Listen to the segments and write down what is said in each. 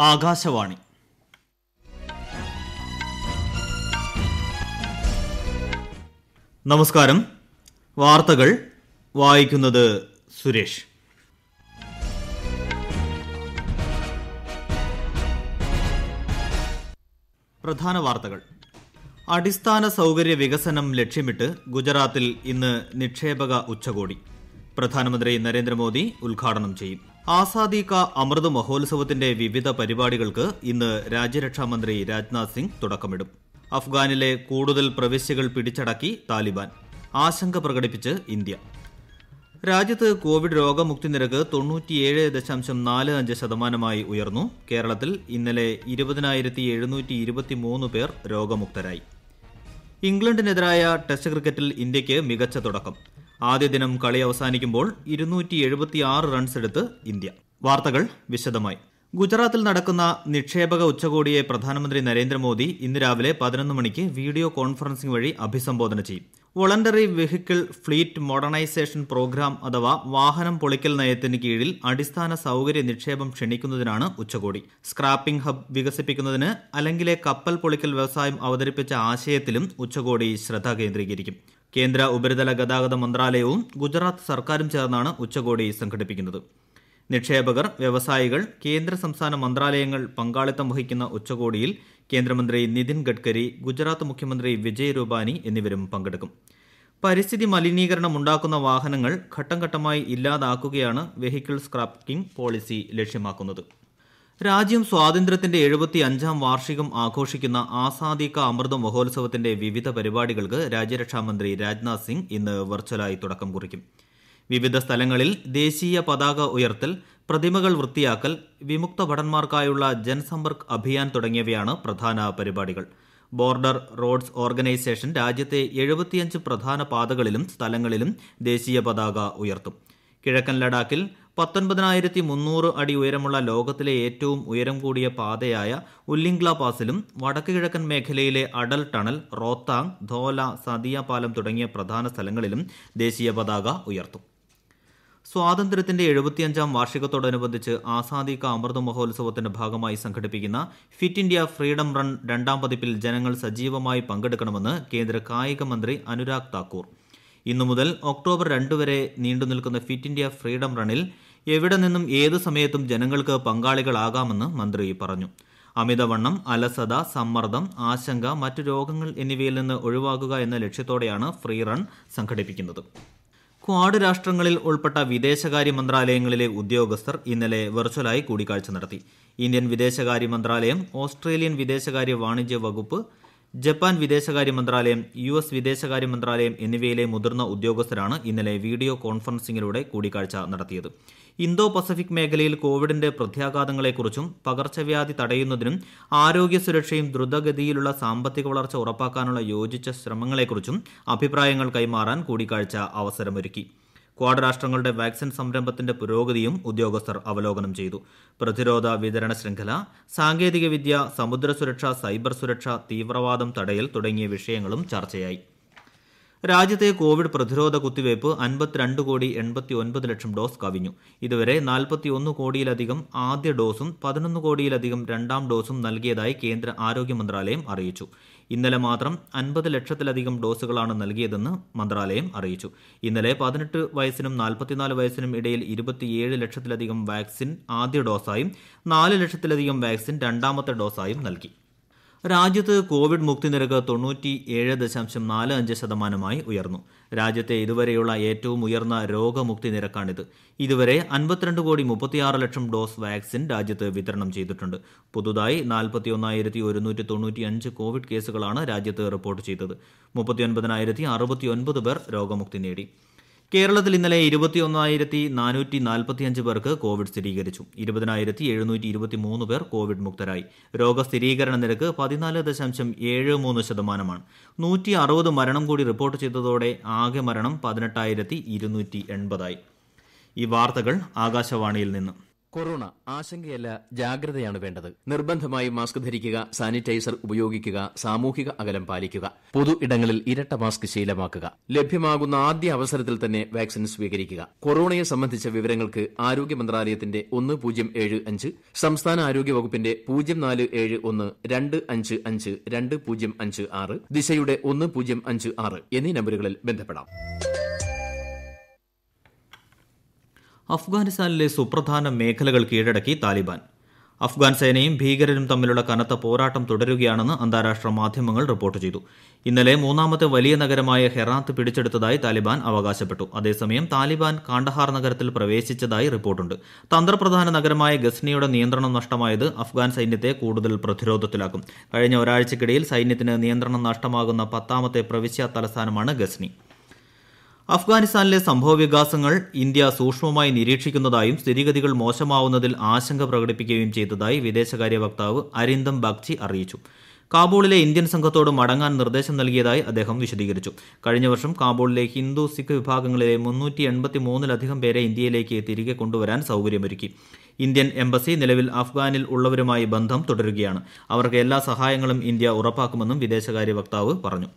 ആകാശവാണി. നമസ്കാരം. വാർത്തകൾ വായിക്കുന്നത് സുരേഷ്. പ്രധാന വാർത്തകൾ. അടിസ്ഥാന സൗകര്യ വികസനം ലക്ഷ്യമിട്ട് ഗുജറാത്തിൽ ഇന്ന് നിക്ഷേപക ഉച്ചകോടി. പ്രധാനമന്ത്രി നരേന്ദ്രമോദി ഉദ്ഘാടനം ചെയ്യും. ആസാദി കാ അമൃത് മഹോത്സവത്തിന്റെ വിവിധ പരിപാടികൾക്ക് ഇന്ന് രാജ്യരക്ഷാമന്ത്രി രാജ്നാഥ് സിംഗ് തുടക്കമിടും. അഫ്ഗാനിലെ കൂടുതൽ പ്രവിശ്യകൾ പിടിച്ചടക്കി താലിബാൻ. ആശങ്ക പ്രകടിപ്പിച്ച് ഇന്ത്യ. രാജ്യത്ത് കോവിഡ് രോഗമുക്തി നിരക്ക് തൊണ്ണൂറ്റിയേഴ് ദശാംശം നാല് അഞ്ച് ശതമാനമായി ഉയർന്നു. കേരളത്തിൽ ഇന്നലെ ഇരുപതിനായിരത്തി എഴുന്നൂറ്റി ഇരുപത്തിമൂന്ന് പേർ രോഗമുക്തരായി. ഇംഗ്ലണ്ടിനെതിരായ ടെസ്റ്റ് ക്രിക്കറ്റിൽ ഇന്ത്യയ്ക്ക് മികച്ച തുടക്കം. ആദ്യ ദിനം കളി അവസാനിക്കുമ്പോൾ ഇരുന്നൂറ്റി എഴുപത്തിയാറ് റൺസ് എടുത്ത് ഇന്ത്യ. വാർത്തകൾ വിശദമായി. ഗുജറാത്തിൽ നടക്കുന്ന നിക്ഷേപക ഉച്ചകോടിയെ പ്രധാനമന്ത്രി നരേന്ദ്രമോദി ഇന്ന് രാവിലെ പതിനൊന്ന് മണിക്ക് വീഡിയോ കോൺഫറൻസിംഗ് വഴി അഭിസംബോധന ചെയ്യും. Voluntary vehicle fleet modernisation programme അഥവാ വാഹനം പൊളിക്കൽ നയത്തിന് കീഴിൽ അടിസ്ഥാന സൌകര്യ നിക്ഷേപം ക്ഷണിക്കുന്നതിനാണ് ഉച്ചകോടി. സ്ക്രാപ്പിംഗ് ഹബ് വികസിപ്പിക്കുന്നതിന് അല്ലെങ്കിലെ കപ്പൽ പൊളിക്കൽ വ്യവസായം അവതരിപ്പിച്ച ആശയത്തിലും ഉച്ചകോടി ശ്രദ്ധ കേന്ദ്രീകരിക്കും. കേന്ദ്ര ഉപരിതല ഗതാഗത മന്ത്രാലയവും ഗുജറാത്ത് സർക്കാരും ചേർന്നാണ് ഉച്ചകോടി സംഘടിപ്പിക്കുന്നത്. നിക്ഷേപകർ വ്യവസായികൾ കേന്ദ്ര സംസ്ഥാന മന്ത്രാലയങ്ങൾ പങ്കാളിത്തം വഹിക്കുന്ന ഉച്ചകോടിയിൽ കേന്ദ്രമന്ത്രി നിതിൻ ഗഡ്കരി ഗുജറാത്ത് മുഖ്യമന്ത്രി വിജയ് രൂപാനി എന്നിവരും പങ്കെടുക്കും. പരിസ്ഥിതി മലിനീകരണം ഉണ്ടാക്കുന്ന വാഹനങ്ങൾ ഘട്ടം ഘട്ടമായി ഇല്ലാതാക്കുകയാണ് വെഹിക്കിൾ സ്ക്രാപ്പിംഗ് പോളിസി ലക്ഷ്യമാക്കുന്നത്. രാജ്യം സ്വാതന്ത്ര്യത്തിന്റെ എഴുപത്തി അഞ്ചാം വാർഷികം ആഘോഷിക്കുന്ന ആസാദി കാ അമൃത മഹോത്സവത്തിന്റെ വിവിധ പരിപാടികൾക്ക് രാജ്യരക്ഷാമന്ത്രി രാജ്നാഥ് സിംഗ് ഇന്ന് വെർച്വലായി തുടക്കം കുറിക്കും. വിവിധ സ്ഥലങ്ങളിൽ ദേശീയ പതാക ഉയർത്തൽ പ്രതിമകൾ വൃത്തിയാക്കൽ വിമുക്ത ഭടന്മാർക്കായുള്ള ജൻസമ്പർക്ക് അഭിയാൻ തുടങ്ങിയവയാണ് പ്രധാന പരിപാടികൾ. ബോർഡർ റോഡ്സ് ഓർഗനൈസേഷൻ രാജ്യത്തെ എഴുപത്തിയഞ്ച് പ്രധാന പാതകളിലും സ്ഥലങ്ങളിലും ദേശീയ പതാക ഉയർത്തും. കിഴക്കൻ ലഡാക്കിൽ പത്തൊൻപതിനായിരത്തി മുന്നൂറ് അടി ഉയരമുള്ള ലോകത്തിലെ ഏറ്റവും ഉയരം കൂടിയ പാതയായ ഉല്ലിംഗ്ല പാസിലും വടക്ക് കിഴക്കൻ മേഖലയിലെ അടൽ ടണൽ റോത്താങ് ധോല സദിയ പാലം തുടങ്ങിയ പ്രധാന സ്ഥലങ്ങളിലും ദേശീയ പതാക ഉയർത്തും. സ്വാതന്ത്ര്യത്തിന്റെ എഴുപത്തിയഞ്ചാം വാർഷികത്തോടനുബന്ധിച്ച് ആസാദി കാ അമൃത മഹോത്സവത്തിന്റെ ഭാഗമായി സംഘടിപ്പിക്കുന്ന ഫിറ്റ് ഇന്ത്യ ഫ്രീഡം റൺ രണ്ടാം പതിപ്പിൽ ജനങ്ങൾ സജീവമായി പങ്കെടുക്കണമെന്ന് കേന്ദ്ര കായിക മന്ത്രി അനുരാഗ് താക്കൂർ. ഇന്നു മുതൽ ഒക്ടോബർ രണ്ട് വരെ നീണ്ടുനിൽക്കുന്ന ഫിറ്റ് ഇന്ത്യ ഫ്രീഡം റണ്ണിൽ എവിടെ നിന്നും ഏതു സമയത്തും ജനങ്ങൾക്ക് പങ്കാളികളാകാമെന്ന് മന്ത്രി പറഞ്ഞു. അമിതവണ്ണം അലസത സമ്മർദ്ദം ആശങ്ക മറ്റു രോഗങ്ങൾ എന്നിവയിൽ നിന്ന് ഒഴിവാക്കുക എന്ന ലക്ഷ്യത്തോടെയാണ് ഫ്രീ റൺ സംഘടിപ്പിക്കുന്നത്. ക്വാഡ് രാഷ്ട്രങ്ങളിൽ ഉൾപ്പെട്ട വിദേശകാര്യ മന്ത്രാലയങ്ങളിലെ ഉദ്യോഗസ്ഥർ ഇന്നലെ വെർച്വലായി കൂടിക്കാഴ്ച നടത്തി. ഇന്ത്യൻ വിദേശകാര്യ മന്ത്രാലയം ഓസ്ട്രേലിയൻ വിദേശകാര്യ വാണിജ്യ വകുപ്പ് ജപ്പാൻ വിദേശകാര്യ മന്ത്രാലയം യു എസ് വിദേശകാര്യ മന്ത്രാലയം എന്നിവയിലെ മുതിർന്ന ഉദ്യോഗസ്ഥരാണ് ഇന്നലെ വീഡിയോ കോൺഫറൻസിംഗിലൂടെ കൂടിക്കാഴ്ച നടത്തിയത്. ഇന്തോ പസഫിക് മേഖലയിൽ കോവിഡിന്റെ പ്രത്യാഘാതങ്ങളെക്കുറിച്ചും പകർച്ചവ്യാധി തടയുന്നതിനും ആരോഗ്യ സുരക്ഷയും ദ്രുതഗതിയിലുള്ള സാമ്പത്തിക വളർച്ച ഉറപ്പാക്കാനുള്ള യോജിച്ച ശ്രമങ്ങളെക്കുറിച്ചും അഭിപ്രായങ്ങൾ കൈമാറാൻ കൂടിക്കാഴ്ച അവസരമൊരുക്കി. ക്വാഡ് രാഷ്ട്രങ്ങളുടെ വാക്സിൻ സംരംഭത്തിന്റെ പുരോഗതിയും ഉദ്യോഗസ്ഥർ അവലോകനം ചെയ്തു. പ്രതിരോധ വിതരണ ശൃംഖല സാങ്കേതികവിദ്യ സമുദ്ര സുരക്ഷ സൈബർ സുരക്ഷ തീവ്രവാദം തടയൽ തുടങ്ങിയ വിഷയങ്ങളും ചർച്ചയായി. രാജ്യത്തെ കോവിഡ് പ്രതിരോധ കുത്തിവയ്പ് അൻപത്തിരണ്ട് കോടി എൺപത്തി ഒൻപത് ലക്ഷം ഡോസ് കവിഞ്ഞു. ഇതുവരെ നാൽപ്പത്തിയൊന്ന് കോടിയിലധികം ആദ്യ ഡോസും പതിനൊന്ന് കോടിയിലധികം രണ്ടാം ഡോസും നൽകിയതായി കേന്ദ്ര ആരോഗ്യ മന്ത്രാലയം അറിയിച്ചു. ഇന്നലെ മാത്രം അൻപത് ലക്ഷത്തിലധികം ഡോസുകളാണ് നൽകിയതെന്ന് മന്ത്രാലയം അറിയിച്ചു. ഇന്നലെ പതിനെട്ട് വയസ്സിനും നാൽപ്പത്തിനാല് വയസ്സിനും ഇടയിൽ ഇരുപത്തിയേഴ് ലക്ഷത്തിലധികം വാക്സിൻ ആദ്യ ഡോസായും നാല് ലക്ഷത്തിലധികം വാക്സിൻ രണ്ടാമത്തെ ഡോസായും നൽകി. രാജ്യത്ത് കോവിഡ് മുക്തി നിരക്ക് തൊണ്ണൂറ്റി ഏഴ് ദശാംശം നാല് അഞ്ച് ശതമാനമായി ഉയർന്നു. രാജ്യത്തെ ഇതുവരെയുള്ള ഏറ്റവും ഉയർന്ന രോഗമുക്തി നിരക്കാണിത്. ഇതുവരെ അൻപത്തിരണ്ട് കോടി മുപ്പത്തിയാറ് ലക്ഷം ഡോസ് വാക്സിൻ രാജ്യത്ത് വിതരണം ചെയ്തിട്ടുണ്ട്. പുതുതായി നാൽപ്പത്തി ഒന്നായിരത്തി ഒരുന്നൂറ്റി തൊണ്ണൂറ്റി കോവിഡ് കേസുകളാണ് രാജ്യത്ത് റിപ്പോർട്ട് ചെയ്തത്. മുപ്പത്തിയൊൻപതിനായിരത്തി അറുപത്തിയൊൻപത് പേർ രോഗമുക്തി നേടി. കേരളത്തിൽ ഇന്നലെ ഇരുപത്തിയൊന്നായിരത്തി നാനൂറ്റി നാൽപ്പത്തിയഞ്ച് പേർക്ക് കോവിഡ് സ്ഥിരീകരിച്ചു. ഇരുപതിനായിരത്തി എഴുന്നൂറ്റി ഇരുപത്തിമൂന്ന് പേർ കോവിഡ് മുക്തരായി. രോഗസ്ഥിരീകരണ നിരക്ക് പതിനാല് ദശാംശം ഏഴ് മൂന്ന് ശതമാനമാണ്. നൂറ്റി അറുപത് മരണം കൂടി റിപ്പോർട്ട് ചെയ്തതോടെ ആകെ മരണം പതിനെട്ടായിരത്തി ഇരുന്നൂറ്റി എൺപതായി ഈ വാർത്തകൾ ആകാശവാണിയിൽ നിന്ന്. കൊറോണ ആശങ്കയല്ല ജാഗ്രതയാണ് വേണ്ടത്. നിർബന്ധമായി മാസ്ക് ധരിക്കുക സാനിറ്റൈസർ ഉപയോഗിക്കുക സാമൂഹിക അകലം പാലിക്കുക പൊതു ഇടങ്ങളിൽ ഇരട്ട മാസ്ക് ശീലമാക്കുക ലഭ്യമാകുന്ന ആദ്യ അവസരത്തിൽ തന്നെ വാക്സിൻ സ്വീകരിക്കുക. കൊറോണയെ സംബന്ധിച്ച വിവരങ്ങൾക്ക് ആരോഗ്യ മന്ത്രാലയത്തിന്റെ ഒന്ന് പൂജ്യം ഏഴ് അഞ്ച് സംസ്ഥാന ആരോഗ്യ വകുപ്പിന്റെ പൂജ്യം നാല് ഏഴ് ഒന്ന് രണ്ട് അഞ്ച് അഞ്ച് രണ്ട് പൂജ്യം അഞ്ച് ആറ് ദിശയുടെ ഒന്ന് പൂജ്യം അഞ്ച് ആറ് എന്നീ നമ്പറുകളിൽ ബന്ധപ്പെടാം. അഫ്ഗാനിസ്ഥാനിലെ സുപ്രധാന മേഖലകൾ കീഴടക്കി താലിബാൻ. അഫ്ഗാൻ സേനയും ഭീകരരും തമ്മിലുള്ള കനത്ത പോരാട്ടം തുടരുകയാണെന്ന് അന്താരാഷ്ട്ര മാധ്യമങ്ങൾ റിപ്പോർട്ട് ചെയ്തു. ഇന്നലെ മൂന്നാമത്തെ വലിയ നഗരമായ ഹെറാത്ത് പിടിച്ചെടുത്തതായി താലിബാൻ അവകാശപ്പെട്ടു. അതേസമയം താലിബാൻ കാണ്ഡഹാർ നഗരത്തിൽ പ്രവേശിച്ചതായി റിപ്പോർട്ടുണ്ട്. തന്ത്രപ്രധാന നഗരമായ ഗസ്നിയുടെ നിയന്ത്രണം നഷ്ടമായത് അഫ്ഗാൻ സൈന്യത്തെ കൂടുതൽ പ്രതിരോധത്തിലാക്കും. കഴിഞ്ഞ ഒരാഴ്ചക്കിടയിൽ സൈന്യത്തിന് നിയന്ത്രണം നഷ്ടമാകുന്ന പത്താമത്തെ പ്രവിശ്യ തലസ്ഥാനമാണ് ഗസ്നി. അഫ്ഗാനിസ്ഥാനിലെ സംഭവവികാസങ്ങൾ ഇന്ത്യ സൂക്ഷ്മമായി നിരീക്ഷിക്കുന്നതായും സ്ഥിതിഗതികൾ മോശമാവുന്നതിൽ ആശങ്ക പ്രകടിപ്പിക്കുകയും ചെയ്തതായി വിദേശകാര്യ വക്താവ് അരിന്ദം ബാഗ്ചി അറിയിച്ചു. കാബൂളിലെ ഇന്ത്യൻ സംഘത്തോട് മടങ്ങാൻ നിർദ്ദേശം നൽകിയതായി അദ്ദേഹം വിശദീകരിച്ചു. കഴിഞ്ഞ വർഷം കാബൂളിലെ ഹിന്ദു സിഖ് വിഭാഗങ്ങളിലെ മുന്നൂറ്റി എൺപത്തി മൂന്നിലധികം പേരെ ഇന്ത്യയിലേക്ക് തിരികെ കൊണ്ടുവരാൻ സൌകര്യമൊരുക്കി. ഇന്ത്യൻ എംബസി നിലവിൽ അഫ്ഗാനിൽ ഉള്ളവരുമായി ബന്ധം തുടരുകയാണ്. അവർക്ക് എല്ലാ സഹായങ്ങളും ഇന്ത്യ ഉറപ്പാക്കുമെന്നും വിദേശകാര്യ വക്താവ് പറഞ്ഞു.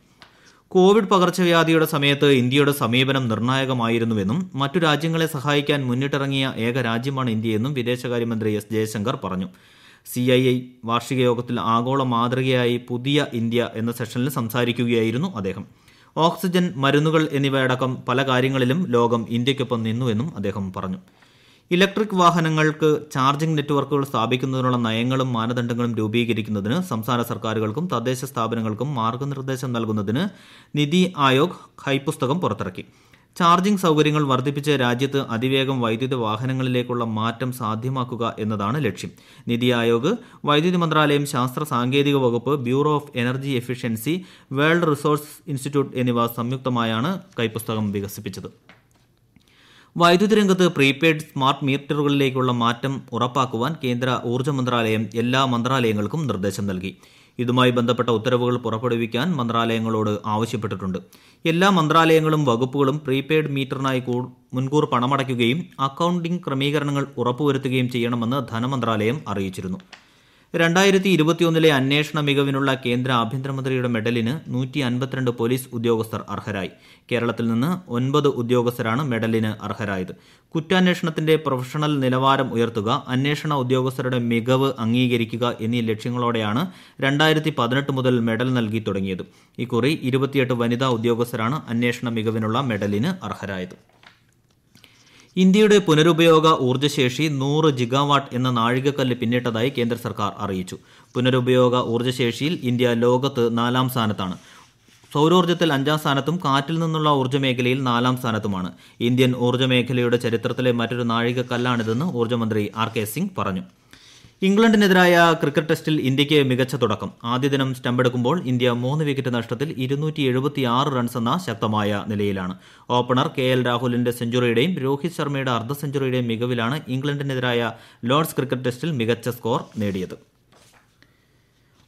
കോവിഡ് പകർച്ചവ്യാധിയുടെ സമയത്ത് ഇന്ത്യയുടെ സമീപനം നിർണായകമായിരുന്നുവെന്നും മറ്റു രാജ്യങ്ങളെ സഹായിക്കാൻ മുന്നിട്ടിറങ്ങിയ ഏക രാജ്യമാണ് ഇന്ത്യയെന്നും വിദേശകാര്യമന്ത്രി എസ് ജയശങ്കർ പറഞ്ഞു. സി ഐ ഐ വാർഷിക യോഗത്തിൽ ആഗോള മാതൃകയായി പുതിയ ഇന്ത്യ എന്ന സെഷനിൽ സംസാരിക്കുകയായിരുന്നു അദ്ദേഹം. ഓക്സിജൻ മരുന്നുകൾ എന്നിവയടക്കം പല കാര്യങ്ങളിലും ലോകം ഇന്ത്യയ്ക്കൊപ്പം നിന്നുവെന്നും അദ്ദേഹം പറഞ്ഞു. ഇലക്ട്രിക് വാഹനങ്ങൾക്ക് ചാർജിംഗ് നെറ്റ്വർക്കുകൾ സ്ഥാപിക്കുന്നതിനുള്ള നയങ്ങളും മാനദണ്ഡങ്ങളും രൂപീകരിക്കുന്നതിന് സംസ്ഥാന സർക്കാരുകൾക്കും തദ്ദേശ സ്ഥാപനങ്ങൾക്കും മാർഗനിർദ്ദേശം നൽകുന്നതിന് നിതി ആയോഗ് കൈപ്പുസ്തകം പുറത്തിറക്കി. ചാർജിംഗ് സൌകര്യങ്ങൾ വർദ്ധിപ്പിച്ച് രാജ്യത്ത് അതിവേഗം വൈദ്യുത വാഹനങ്ങളിലേക്കുള്ള മാറ്റം സാധ്യമാക്കുക എന്നതാണ് ലക്ഷ്യം. നിതി ആയോഗ് വൈദ്യുതി മന്ത്രാലയം ശാസ്ത്ര സാങ്കേതിക വകുപ്പ് bureau of energy efficiency world resource institute എന്നിവ സംയുക്തമായാണ് കൈപ്പുസ്തകം വികസിപ്പിച്ചത്. വൈദ്യുതി രംഗത്ത് പ്രീപെയ്ഡ് സ്മാർട്ട് മീറ്ററുകളിലേക്കുള്ള മാറ്റം ഉറപ്പാക്കുവാൻ കേന്ദ്ര ഊർജ മന്ത്രാലയം എല്ലാ മന്ത്രാലയങ്ങൾക്കും നിർദ്ദേശം നൽകി. ഇതുമായി ബന്ധപ്പെട്ട ഉത്തരവുകൾ പുറപ്പെടുവിക്കാൻ മന്ത്രാലയങ്ങളോട് ആവശ്യപ്പെട്ടിട്ടുണ്ട്. എല്ലാ മന്ത്രാലയങ്ങളും വകുപ്പുകളും പ്രീപെയ്ഡ് മീറ്ററിനായി മുൻകൂർ പണമടയ്ക്കുകയും അക്കൌണ്ടിംഗ് ക്രമീകരണങ്ങൾ ഉറപ്പുവരുത്തുകയും ചെയ്യണമെന്ന് ധനമന്ത്രാലയം അറിയിച്ചിരുന്നു. രണ്ടായിരത്തി ഇരുപത്തിയൊന്നിലെ അന്വേഷണ മികവിനുള്ള കേന്ദ്ര ആഭ്യന്തരമന്ത്രിയുടെ മെഡലിന് നൂറ്റി അൻപത്തിരണ്ട് പോലീസ് ഉദ്യോഗസ്ഥർ അർഹരായി. കേരളത്തിൽ നിന്ന് ഒൻപത് ഉദ്യോഗസ്ഥരാണ് മെഡലിന് അർഹരായത്. കുറ്റാന്വേഷണത്തിന്റെ പ്രൊഫഷണൽ നിലവാരം ഉയർത്തുക അന്വേഷണ ഉദ്യോഗസ്ഥരുടെ മികവ് അംഗീകരിക്കുക എന്നീ ലക്ഷ്യങ്ങളോടെയാണ് രണ്ടായിരത്തി പതിനെട്ട് മുതൽ മെഡൽ നൽകി തുടങ്ങിയത്. ഇക്കുറി ഇരുപത്തിയെട്ട് വനിതാ ഉദ്യോഗസ്ഥരാണ് അന്വേഷണ മികവിനുള്ള മെഡലിന് അർഹരായത്. ഇന്ത്യയുടെ പുനരുപയോഗ ഊർജശേഷി നൂറ് ജിഗാവാട്ട് എന്ന നാഴികക്കല്ല് പിന്നിട്ടതായി കേന്ദ്ര സർക്കാർ അറിയിച്ചു. പുനരുപയോഗ ഊർജശേഷിയിൽ ഇന്ത്യ ലോകത്ത് നാലാം സ്ഥാനത്താണ്. സൗരോർജത്തിൽ അഞ്ചാം സ്ഥാനത്തും കാറ്റിൽ നിന്നുള്ള ഊർജ മേഖലയിൽ നാലാം സ്ഥാനത്തുമാണ്. ഇന്ത്യൻ ഊർജ മേഖലയുടെ ചരിത്രത്തിലെ മറ്റൊരു നാഴികക്കല്ലാണിതെന്ന് ഊർജമന്ത്രി ആർ കെ സിംഗ് പറഞ്ഞു. ഇംഗ്ലണ്ടിനെതിരായ ക്രിക്കറ്റ് ടെസ്റ്റിൽ ഇന്ത്യയ്ക്ക് മികച്ച തുടക്കം. ആദ്യ ദിനം സ്റ്റമ്പെടുക്കുമ്പോൾ ഇന്ത്യ മൂന്ന് വിക്കറ്റ് നഷ്ടത്തിൽ ഇരുന്നൂറ്റി എഴുപത്തിയാറ് റൺസ് എന്ന ശക്തമായ നിലയിലാണ്. ഓപ്പണർ കെ എൽ രാഹുലിന്റെ സെഞ്ചുറിയുടെയും രോഹിത് ശർമ്മയുടെ അർദ്ധ സെഞ്ചുറിയുടെയും മികവിലാണ് ഇംഗ്ലണ്ടിനെതിരായ ലോർഡ്സ് ക്രിക്കറ്റ് ടെസ്റ്റിൽ മികച്ച സ്കോർ നേടിയത്.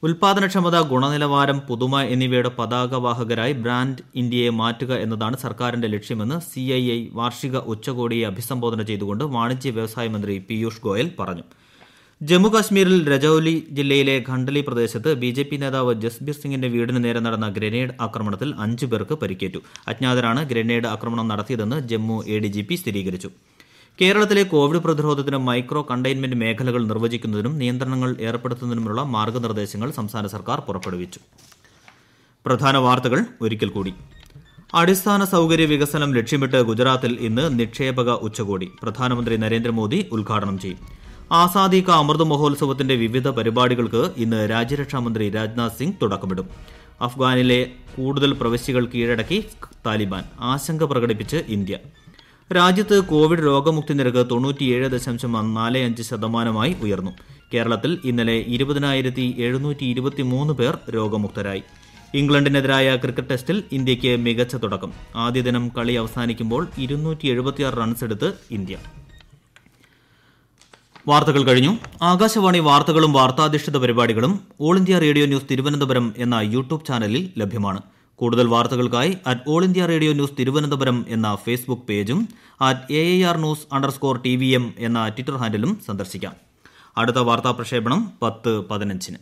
ഉൽപാദനക്ഷമത ഗുണനിലവാരം പുതുമ എന്നിവയുടെ പതാകവാഹകരായി ബ്രാൻഡ് ഇന്ത്യയെ മാറ്റുക എന്നതാണ് സർക്കാരിന്റെ ലക്ഷ്യമെന്ന് സി ഐ ഐ വാർഷിക ഉച്ചകോടിയെ അഭിസംബോധന ചെയ്തുകൊണ്ട് വാണിജ്യ വ്യവസായ മന്ത്രി പീയൂഷ് ഗോയൽ പറഞ്ഞു. ജമ്മു കാശ്മീരിൽ രജൌലി ജില്ലയിലെ ഖണ്ഡലി പ്രദേശത്ത് ബി ജെ പി നേതാവ് ജസ്ബീർ സിംഗിന്റെ വീടിന് നേരെ നടന്ന ഗ്രനേഡ് ആക്രമണത്തിൽ അഞ്ചു പേർക്ക് പരിക്കേറ്റു. അജ്ഞാതരാണ് ഗ്രനേഡ് ആക്രമണം നടത്തിയതെന്ന് Jammu A D G P സ്ഥിരീകരിച്ചു. കേരളത്തിലെ കോവിഡ് പ്രതിരോധത്തിനും മൈക്രോ കണ്ടെയ്ൻമെന്റ് മേഖലകൾ നിർവചിക്കുന്നതിനും നിയന്ത്രണങ്ങൾ ഏർപ്പെടുത്തുന്നതിനുമുള്ള മാർഗനിർദ്ദേശങ്ങൾ സംസ്ഥാന സർക്കാർ പുറപ്പെടുവിച്ചു. പ്രധാന വാർത്തകൾ ഒരിക്കൽ കൂടി. അടിസ്ഥാന സൌകര്യ വികസനം ലക്ഷ്യമിട്ട് ഗുജറാത്തിൽ ഇന്ന് നിക്ഷേപക ഉച്ചകോടി. പ്രധാനമന്ത്രി നരേന്ദ്രമോദി ഉദ്ഘാടനം ചെയ്യും. ആസാദി കാ അമൃത് മഹോത്സവത്തിന്റെ വിവിധ പരിപാടികൾക്ക് ഇന്ന് രാജ്യരക്ഷാമന്ത്രി രാജ്നാഥ് സിംഗ് തുടക്കമിടും. അഫ്ഗാനിലെ കൂടുതൽ പ്രവിശ്യകൾ കീഴടക്കി താലിബാൻ ആശങ്ക പ്രകടിപ്പിച്ച് ഇന്ത്യ. രാജ്യത്ത് കോവിഡ് രോഗമുക്തി നിരക്ക് തൊണ്ണൂറ്റിയേഴ് ദശാംശം നാല് അഞ്ച് ശതമാനമായി ഉയർന്നു. കേരളത്തിൽ ഇന്നലെ ഇരുപതിനായിരത്തി എഴുന്നൂറ്റി ഇരുപത്തിമൂന്ന് പേർ രോഗമുക്തരായി. ഇംഗ്ലണ്ടിനെതിരായ ക്രിക്കറ്റ് ടെസ്റ്റിൽ ഇന്ത്യയ്ക്ക് മികച്ച തുടക്കം. ആദ്യ ദിനം കളി അവസാനിക്കുമ്പോൾ ഇരുന്നൂറ്റി എഴുപത്തിയാറ് റൺസ് എടുത്ത് ഇന്ത്യ. വാർത്തകൾ കഴിഞ്ഞു. ആകാശവാണി വാർത്തകളും വാർത്താധിഷ്ഠിത പരിപാടികളും All India Radio News Thiruvananthapuram എന്ന യൂട്യൂബ് ചാനലിൽ ലഭ്യമാണ്. കൂടുതൽ വാർത്തകൾക്കായി at All India Radio News Thiruvananthapuram എന്ന ഫേസ്ബുക്ക് പേജും at A R news underscore T V M എന്ന ട്വിറ്റർ ഹാൻഡിലും സന്ദർശിക്കാം. അടുത്ത വാർത്താ പ്രക്ഷേപണം പത്ത് പതിനഞ്ചിന്.